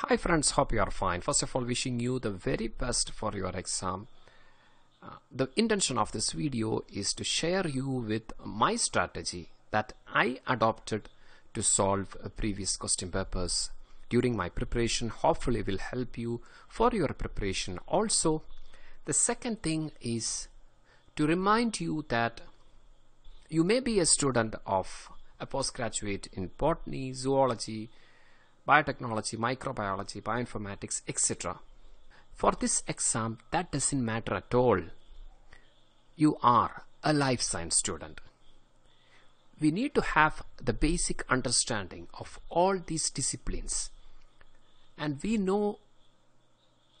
Hi friends, hope you are fine. First of all, wishing you the very best for your exam. Uh, the intention of this video is to share you with my strategy that I adopted to solve previous question papers during my preparation. Hopefully will help you for your preparation. Also, the second thing is to remind you that you may be a student of a postgraduate in botany, zoology, biotechnology, microbiology, bioinformatics, etc. For this exam, that doesn't matter at all. You are a life science student. We need to have the basic understanding of all these disciplines. And we know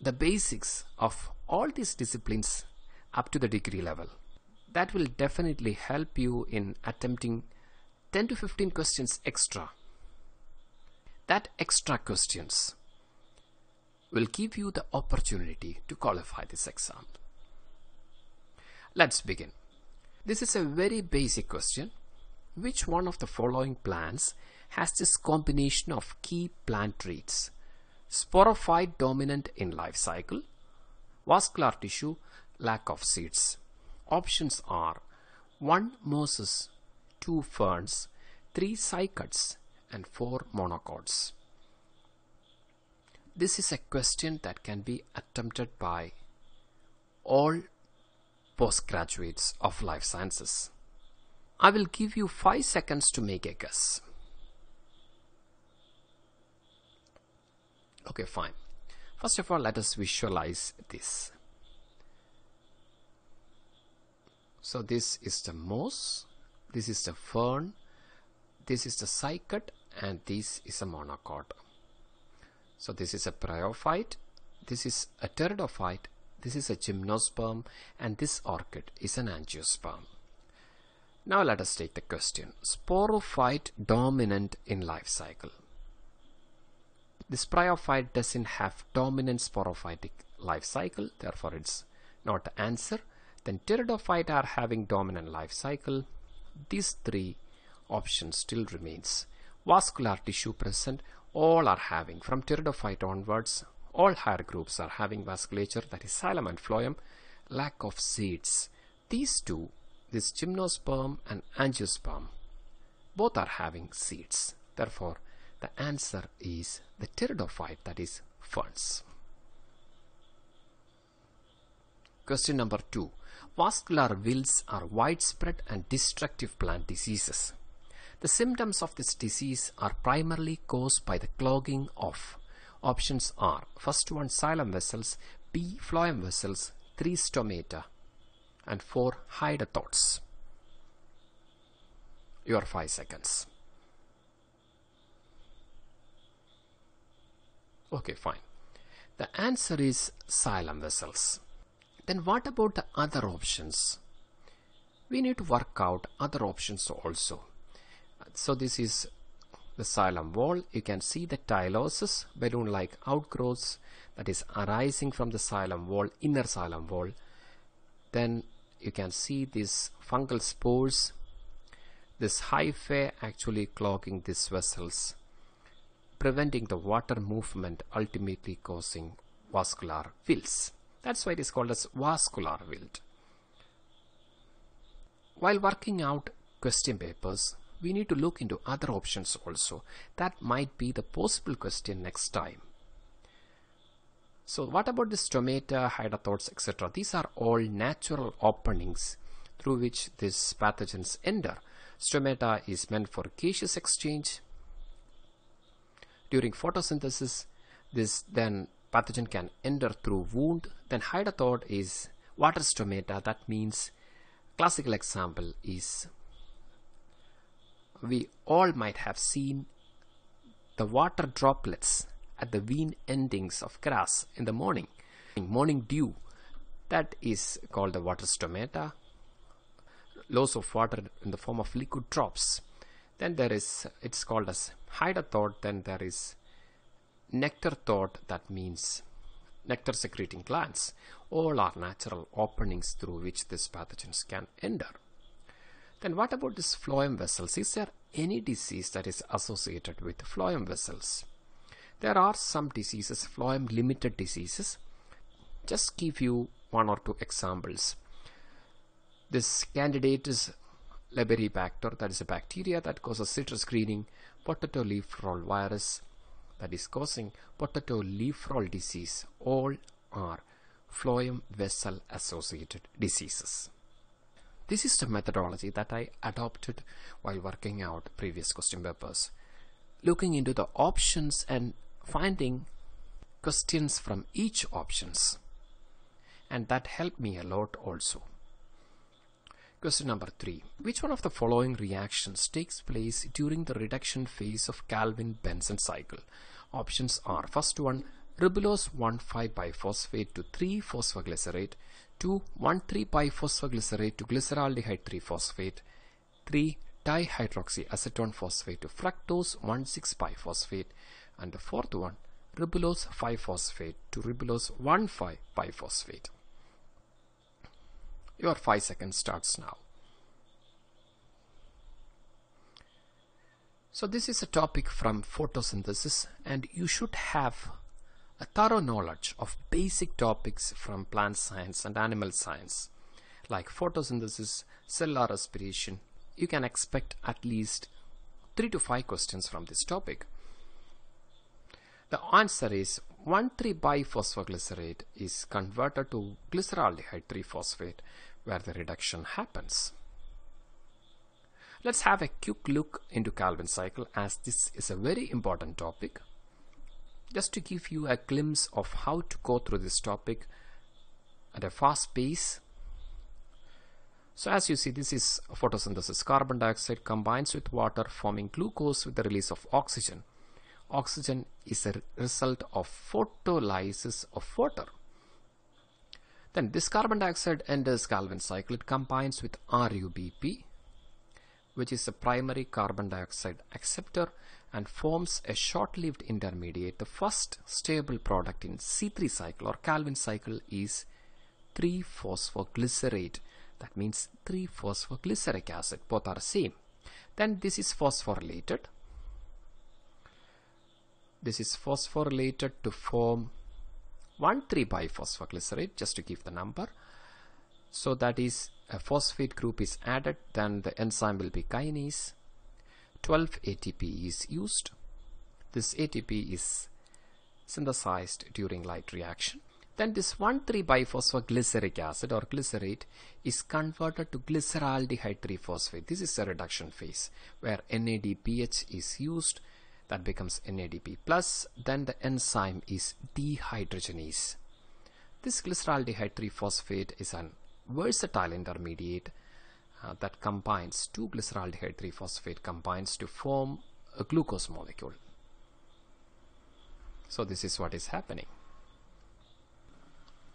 the basics of all these disciplines up to the degree level. That will definitely help you in attempting 10 to 15 questions extra that extra questions will give you the opportunity to qualify this exam. Let's begin. This is a very basic question. Which one of the following plants has this combination of key plant traits? Sporophyte dominant in life cycle, vascular tissue, lack of seeds. Options are 1 mosses, 2 ferns, 3 cycads, and 4 monocots. This is a question that can be attempted by all postgraduates of life sciences. I will give you 5 seconds to make a guess. Okay, fine. First of all, let us visualize this. So this is the moss, this is the fern, this is the cycad and this is a monocot. So this is a bryophyte, this is a pteridophyte, this is a gymnosperm and this orchid is an angiosperm. Now let us take the question. Sporophyte dominant in life cycle. This bryophyte doesn't have dominant sporophytic life cycle, therefore it's not the answer. Then pteridophyte are having dominant life cycle. These three options still remains. Vascular tissue present, all are having from pteridophyte onwards, all higher groups are having vasculature that is xylem and phloem, lack of seeds. These two, this gymnosperm and angiosperm, both are having seeds. Therefore, the answer is the pteridophyte that is ferns. Question number two. Vascular wilts are widespread and destructive plant diseases. The symptoms of this disease are primarily caused by the clogging of options are first one xylem vessels, B phloem vessels, 3 stomata and 4 hydathodes. Your 5 seconds. Okay, fine. The answer is xylem vessels. Then what about the other options? We need to work out other options also. So this is the xylem wall. You can see the tylosis, balloon-like outgrowths that is arising from the xylem wall, inner xylem wall. Then you can see these fungal spores, this hyphae actually clogging these vessels, preventing the water movement, ultimately causing vascular wilts. That's why it is called as vascular wilt. While working out question papers, we need to look into other options also. That might be the possible question next time. So what about the stomata, hydathodes, etc.? These are all natural openings through which these pathogens enter. Stomata is meant for gaseous exchange. During photosynthesis, this then pathogen can enter through wound. Then hydathode is water stomata. That means classical example is we all might have seen the water droplets at the vein endings of grass in the morning. Morning dew, that is called the water stomata. Loss of water in the form of liquid drops. Then there is, it's called as hydathode. Then there is nectarthode, that means nectar secreting glands. All are natural openings through which these pathogens can enter. Then what about this phloem vessels? Is there any disease that is associated with phloem vessels? There are some diseases, phloem limited diseases. Just give you one or two examples. This candidate is Leberibacter, that is a bacteria that causes citrus greening, potato leaf roll virus, that is causing potato leaf roll disease. All are phloem vessel associated diseases. This is the methodology that I adopted while working out previous question papers. Looking into the options and finding questions from each options. And that helped me a lot also. Question number 3. Which one of the following reactions takes place during the reduction phase of Calvin-Benson cycle? Options are first one ribulose 1,5-biphosphate to 3-phosphoglycerate 2 1,3-biphosphoglycerate to glyceraldehyde 3-phosphate 3 dihydroxyacetone phosphate to fructose 1,6-biphosphate and the fourth one ribulose 5-phosphate to ribulose 1,5-biphosphate. Your 5 seconds starts now. So this is a topic from photosynthesis and you should have a thorough knowledge of basic topics from plant science and animal science like photosynthesis, cellular respiration. You can expect at least 3 to 5 questions from this topic. The answer is 1,3-biphosphoglycerate is converted to glyceraldehyde 3-phosphate where the reduction happens. Let's have a quick look into Calvin cycle as this is a very important topic. Just to give you a glimpse of how to go through this topic at a fast pace. So as you see this is photosynthesis. Carbon dioxide combines with water forming glucose with the release of oxygen. Oxygen is a result of photolysis of water. Then this carbon dioxide enters Calvin cycle. It combines with RUBP which is a primary carbon dioxide acceptor and forms a short-lived intermediate. The first stable product in C3 cycle or Calvin cycle is 3-phosphoglycerate. That means 3-phosphoglyceric acid. Both are same. Then this is phosphorylated. This is phosphorylated to form 1,3-biphosphoglycerate just to give the number. So that is a phosphate group is added then the enzyme will be kinase 12 ATP is used. This ATP is synthesized during light reaction. Then this 1,3-biphosphoglyceric acid or glycerate is converted to glyceraldehyde 3-phosphate this is a reduction phase where NADPH is used. That becomes NADP plus. Then the enzyme is dehydrogenase. This glyceraldehyde 3-phosphate is an versatile intermediate uh, that combines 2-glyceraldehyde 3-phosphate combines to form a glucose molecule. So this is what is happening.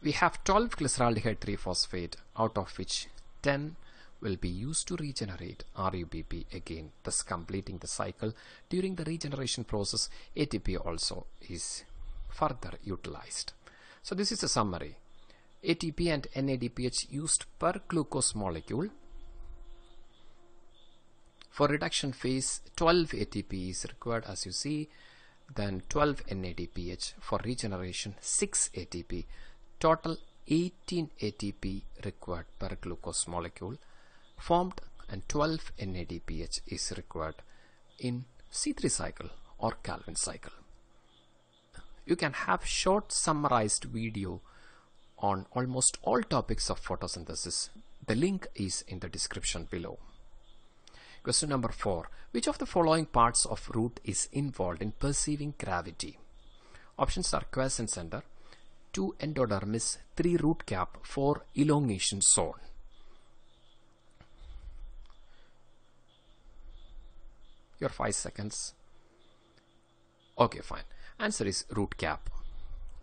We have 12 glyceraldehyde 3-phosphate out of which 10 will be used to regenerate RUBP again thus completing the cycle. During the regeneration process ATP also is further utilized. So this is a summary. ATP and NADPH used per glucose molecule. For reduction phase 12 ATP is required as you see then 12 NADPH for regeneration 6 ATP total 18 ATP required per glucose molecule formed and 12 NADPH is required in C3 cycle or Calvin cycle. You can have short summarized video on almost all topics of photosynthesis. The link is in the description below. Question number 4. Which of the following parts of root is involved in perceiving gravity? Options are quiescent center, 2 endodermis, 3 root cap, 4 elongation zone. Your 5 seconds. Okay, fine. Answer is root cap.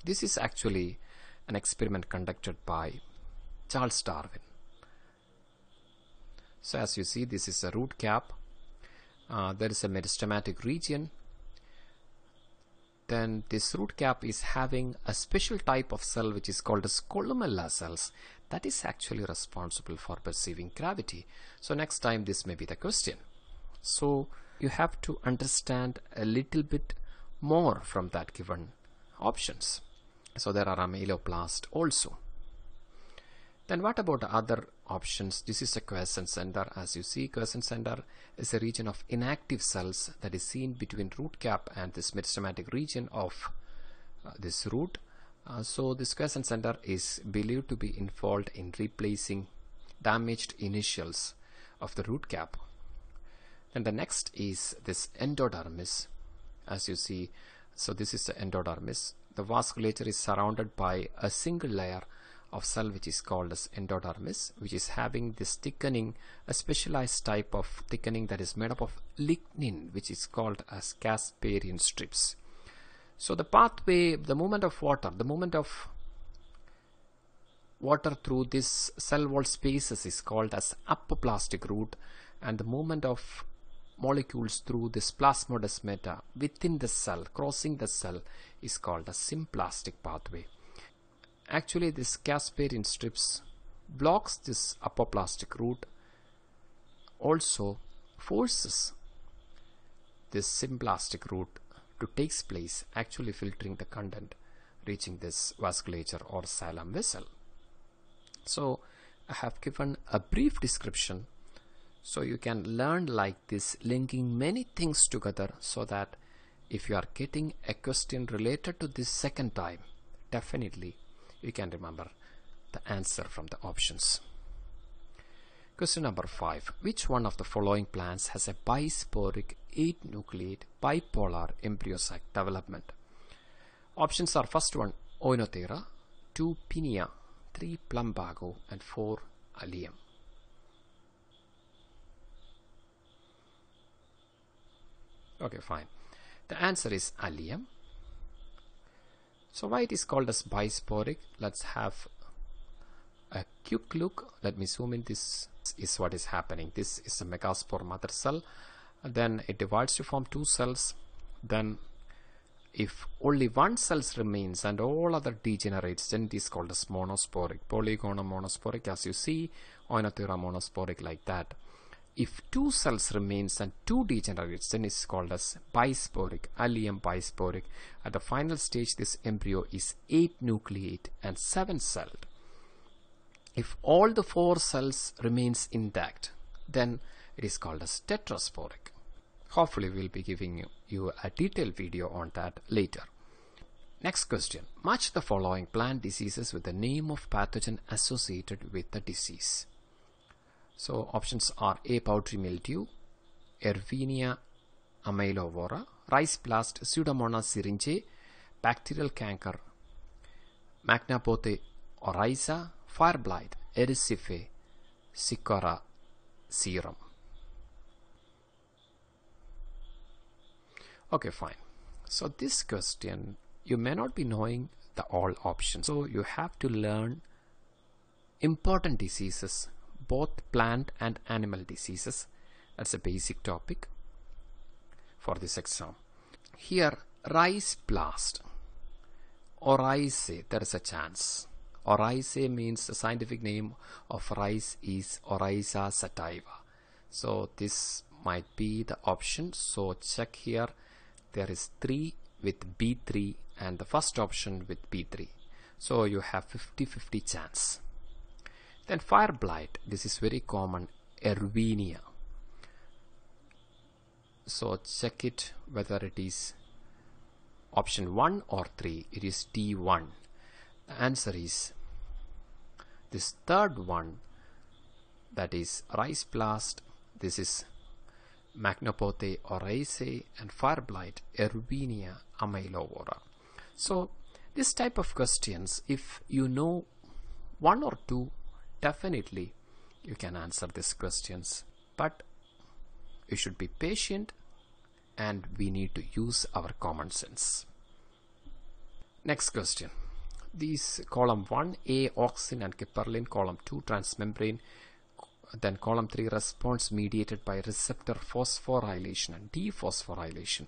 This is actually an experiment conducted by Charles Darwin. So as you see this is a root cap. Uh, there is a meristematic region. Then this root cap is having a special type of cell which is called as columella cells that is actually responsible for perceiving gravity. So next time this may be the question. So you have to understand a little bit more from that given options. So there are amyloplast also. Then what about other options? This is a quiescent center. As you see, quiescent center is a region of inactive cells that is seen between root cap and this meristematic region of uh, this root. Uh, so this quiescent center is believed to be involved in replacing damaged initials of the root cap. And the next is this endodermis. As you see, so this is the endodermis. The vasculature is surrounded by a single layer of cell which is called as endodermis which is having this thickening a specialized type of thickening that is made up of lignin which is called as Casparian strips. So the pathway the movement of water the movement of water through this cell wall spaces is called as apoplastic route and the movement of molecules through this plasmodesmata within the cell crossing the cell is called a symplastic pathway actually this Casparian strips blocks this apoplastic route also forces this symplastic route to takes place actually filtering the content reaching this vasculature or xylem vessel. So I have given a brief description so you can learn like this linking many things together so that if you are getting a question related to this second time definitely you can remember the answer from the options. Question number 5. Which one of the following plants has a bisporic 8 nucleate bipolar embryosac development? Options are first one Oenothera, 2 Penaea, 3 Plumbago and 4 Allium. Okay, fine. The answer is Allium. So why it is called as bisporic? Let's have a quick look. Let me zoom in. This is what is happening. This is a megaspore mother cell. Then it divides to form two cells. Then if only one cell remains and all other degenerates, then it is called as monosporic. Polygonum monosporic as you see, Oenothera monosporic like that. If two cells remains and two degenerates, then it's called as bisporic, allium bisporic. At the final stage, this embryo is 8 nucleate and 7 celled. If all the four cells remains intact, then it is called as tetrasporic. Hopefully, we'll be giving you, you a detailed video on that later. Next question. Match the following plant diseases with the name of pathogen associated with the disease. So options are A. Powdery mildew, Erwinia amylovora, rice blast, Pseudomonas syringae, bacterial canker, Magnaporthe oryzae, fire blight, Erysiphe, Sycora serum. Okay, fine. So this question, you may not be knowing the all options. So you have to learn important diseases both plant and animal diseases. That's a basic topic for this exam. Here, rice blast. Oryzae, there is a chance. Oryzae means the scientific name of rice is Oryza sativa. So this might be the option. So check here. There is 3 with B3 and the first option with B3. So you have 50-50 chance. Then fire blight. This is very common. Erwinia. So check it whether it is option 1 or 3 it is D1 the answer is this third one that is rice blast. This is Magnaporthe oryzae and fire blight Erwinia amylovora. So this type of questions if you know one or two definitely you can answer these questions but you should be patient and we need to use our common sense. Next question. These column 1 A auxin and gibberellin, column 2 transmembrane, then column 3 response mediated by receptor phosphorylation and dephosphorylation.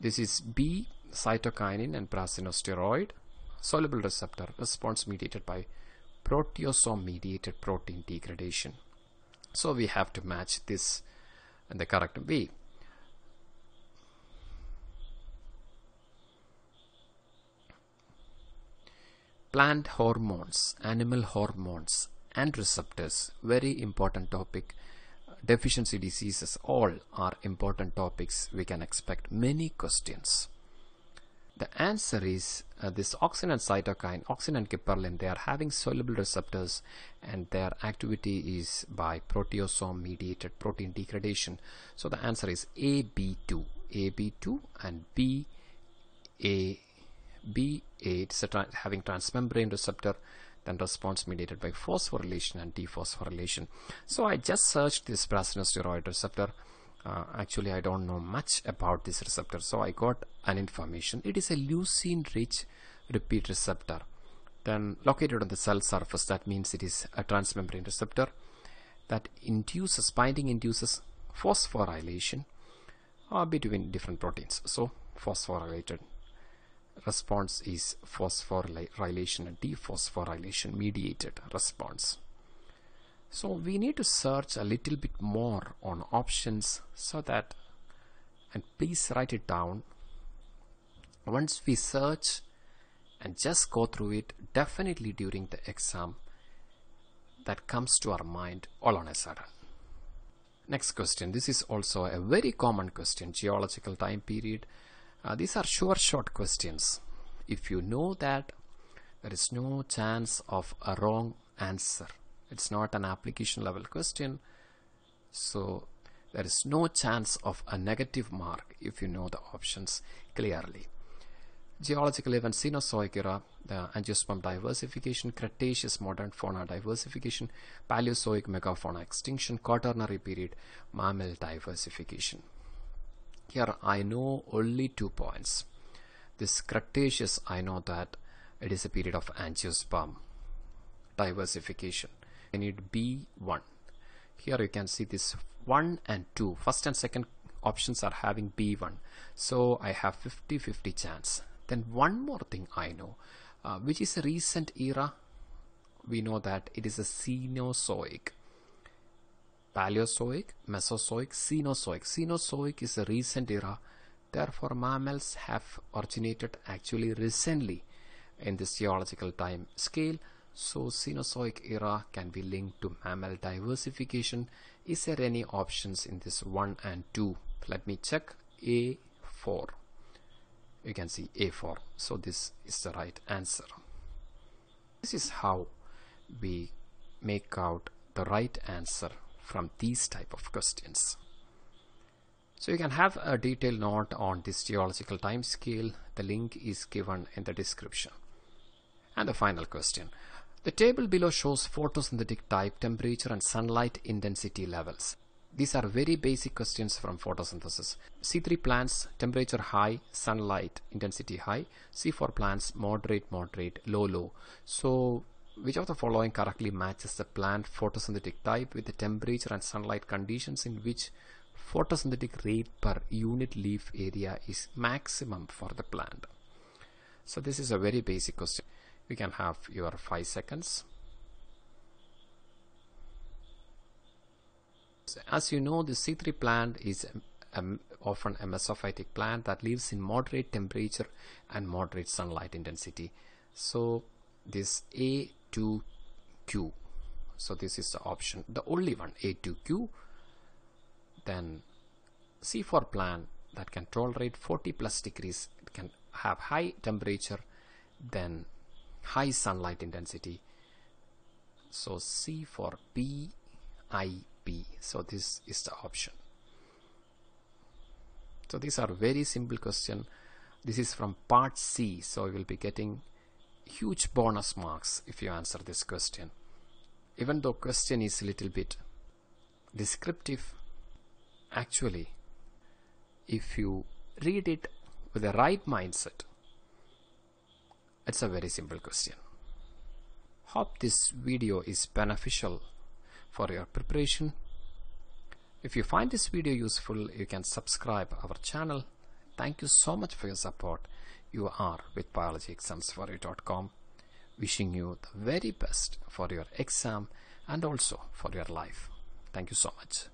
This is B cytokinin and brassinosteroid soluble receptor response mediated by proteasome mediated protein degradation. So we have to match this in the correct way. Plant hormones animal hormones and receptors very important topic. Deficiency diseases all are important topics. We can expect many questions. The answer is uh, this auxin and cytokine, auxin and gibberellin, they are having soluble receptors and their activity is by proteasome mediated protein degradation. So the answer is AB2, AB2 and B A B8 it's tra having transmembrane receptor then response mediated by phosphorylation and dephosphorylation. So I just searched this steroid receptor uh, actually I don't know much about this receptor so I got an information. It is a leucine rich repeat receptor. Then located on the cell surface that means it is a transmembrane receptor that induces binding induces phosphorylation uh, between different proteins. So phosphorylated response is phosphorylation and dephosphorylation mediated response. So we need to search a little bit more on options so that and please write it down once we search and just go through it definitely during the exam that comes to our mind all on a sudden. Next question. This is also a very common question geological time period. Uh, these are sure short questions. If you know that there is no chance of a wrong answer. It's not an application level question. So there is no chance of a negative mark if you know the options clearly geological event Cenozoic era, the angiosperm diversification, Cretaceous modern fauna diversification, Paleozoic megafauna extinction, Quaternary period mammal diversification. Here I know only two points. This Cretaceous I know that it is a period of angiosperm diversification. I need B1. Here you can see this 1 and 2. First and second options are having B1. So I have 50-50 chance. Then one more thing I know, uh, which is a recent era. We know that it is a Cenozoic. Paleozoic, Mesozoic, Cenozoic. Cenozoic is a recent era. Therefore, mammals have originated actually recently in this geological time scale. So Cenozoic era can be linked to mammal diversification. Is there any options in this 1 and 2? Let me check A4. You can see A4. So this is the right answer. This is how we make out the right answer from these type of questions. So you can have a detailed note on this geological time scale. The link is given in the description. And the final question. The table below shows photosynthetic type, temperature and sunlight intensity levels. These are very basic questions from photosynthesis. C3 plants, temperature high, sunlight intensity high. C4 plants, moderate, moderate, low, low. So which of the following correctly matches the plant photosynthetic type with the temperature and sunlight conditions in which photosynthetic rate per unit leaf area is maximum for the plant? So this is a very basic question we can have your 5 seconds as you know the C3 plant is um, often a mesophytic plant that lives in moderate temperature and moderate sunlight intensity. So this A2Q so this is the option the only one A2Q then C4 plant that can tolerate 40 plus degrees it can have high temperature then high sunlight intensity. So C for B I B. So this is the option. So these are very simple question. This is from part C. So you will be getting huge bonus marks if you answer this question. Even though question is a little bit descriptive actually if you read it with the right mindset it's a very simple question. Hope this video is beneficial for your preparation. If you find this video useful, you can subscribe our channel. Thank you so much for your support. You are with biologyexams4u.com. Wishing you the very best for your exam and also for your life. Thank you so much.